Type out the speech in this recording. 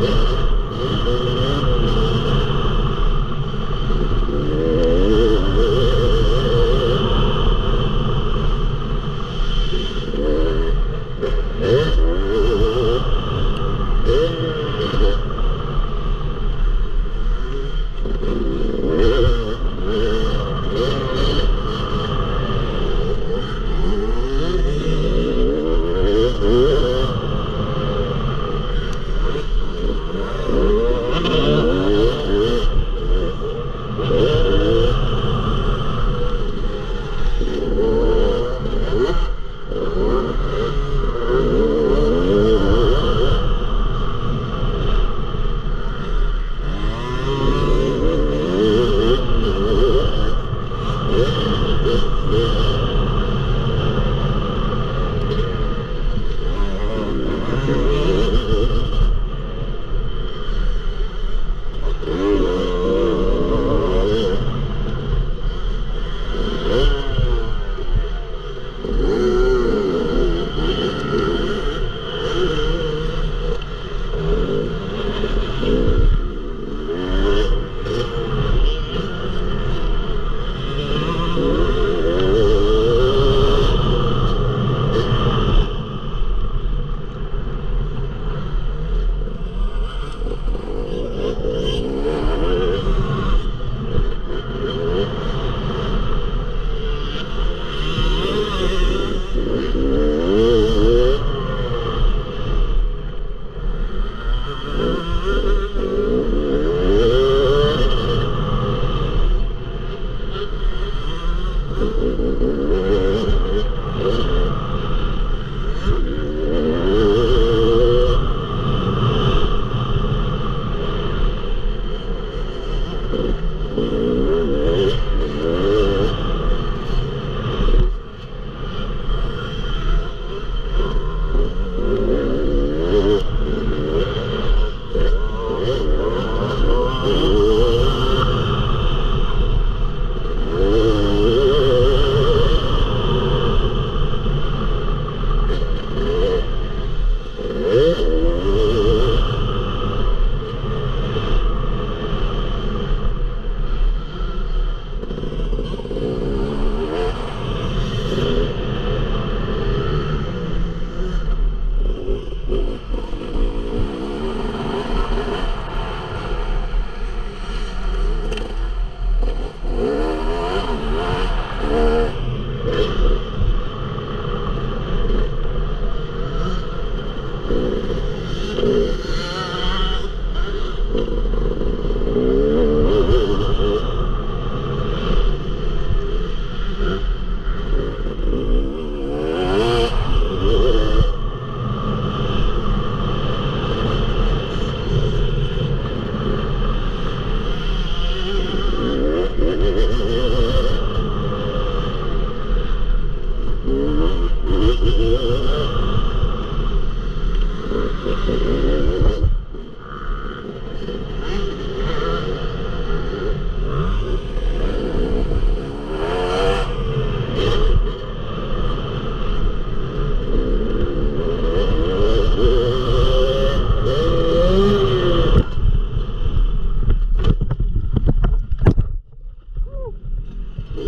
Thank you. Woo!